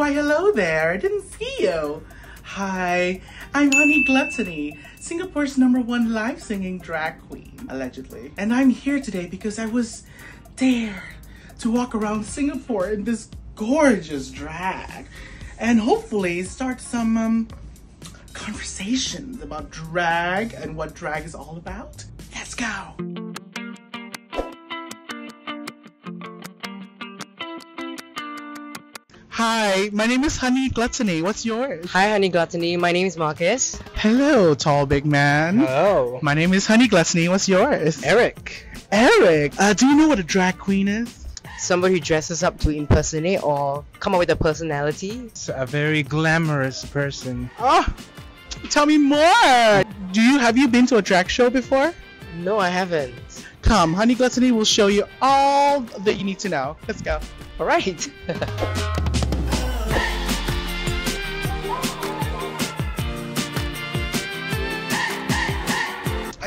why hello there. I didn't see you. Hi, I'm Honey Gluttony, Singapore's number one live singing drag queen, allegedly. And I'm here today because I was dared to walk around Singapore in this gorgeous drag and hopefully start some um, conversations about drag and what drag is all about. Let's go. Hi, my name is Honey Gluttony. What's yours? Hi, Honey Gluttony. My name is Marcus. Hello, tall big man. Hello. My name is Honey Gluttony. What's yours? Eric. Eric. Uh, do you know what a drag queen is? Somebody who dresses up to impersonate or come up with a personality. It's a very glamorous person. Oh, tell me more. Do you have you been to a drag show before? No, I haven't. Come, Honey Gluttony will show you all that you need to know. Let's go. All right.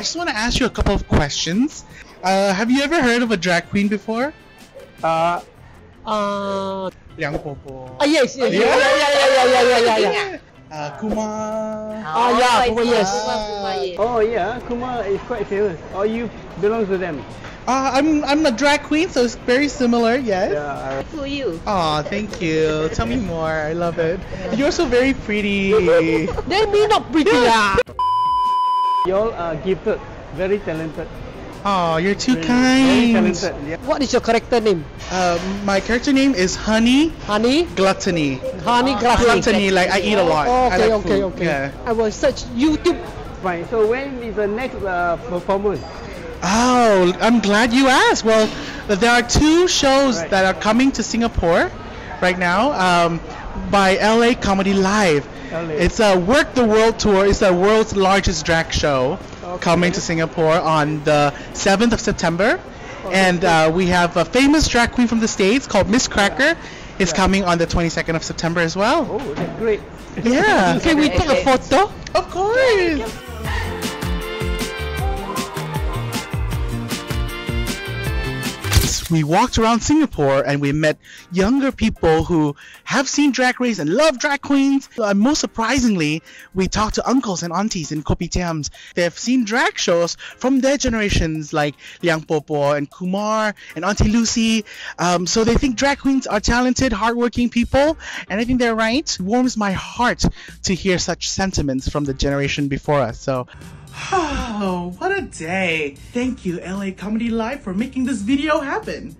just want to ask you a couple of questions. Uh, have you ever heard of a drag queen before? Uh, uh, Liang Popo. ah, yes, yes, Yeah. yeah, yeah, yeah, yeah, yeah, yeah, yeah, yeah. Uh, Kumar. Ah, yeah, Kuma, yes. oh yeah, Kumar is quite famous. Or you belong to them? Uh, I'm I'm a drag queen, so it's very similar. Yes. Yeah. Who are you? Aw, thank you. Tell me more. I love it. You're so very pretty. They may not pretty ah. You all are gifted, very talented. Oh, you're too Very kind. talented. Yeah. What is your character name? Uh, my character name is Honey Honey? Gluttony. Honey Gluttony. Gluttony, like I eat a lot. Oh, okay, like okay, food. okay. Yeah. I will search YouTube. Fine. So when is the next uh, performance? Oh, I'm glad you asked. Well, there are two shows Right. that are coming to Singapore right now um, by LA Comedy Live. It's a Work the World Tour. It's the world's largest drag show Okay. coming to Singapore on the 7th of September. and uh, we have a famous drag queen from the States called Miz Cracker. Is Yeah. coming on the 22nd of September as well. Oh, that's great. Yeah. Can we take a photo? Of course. We walked around Singapore and we met younger people who have seen Drag Race and love drag queens. And most surprisingly, we talked to uncles and aunties in kopitiams. They've seen drag shows from their generations like Liang Popo and Kumar and Auntie Lucy. Um, so they think drag queens are talented, hardworking people, and I think they're right. It warms my heart to hear such sentiments from the generation before us. So Oh, a day. Thank you, LA Comedy Live, for making this video happen.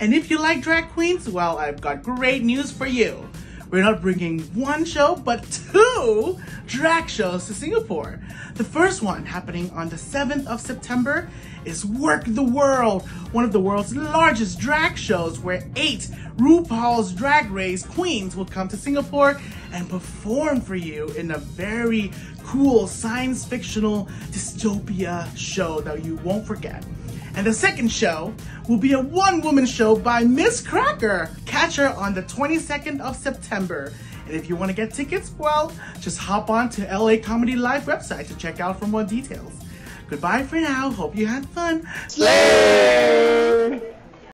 And if you like drag queens, well, I've got great news for you. We're not bringing one show, but two drag shows to Singapore. The first one, happening on the 7th of September, is Work the World, one of the world's largest drag shows where eight RuPaul's Drag Race queens will come to Singapore and perform for you in a very cool science fictional dystopia show that you won't forget. And the second show will be a one woman show by Miz Cracker. Catch her on the 22nd of September. And if you want to get tickets, well, just hop on to LA Comedy Live website to check out for more details. Goodbye for now. Hope you had fun. Slay!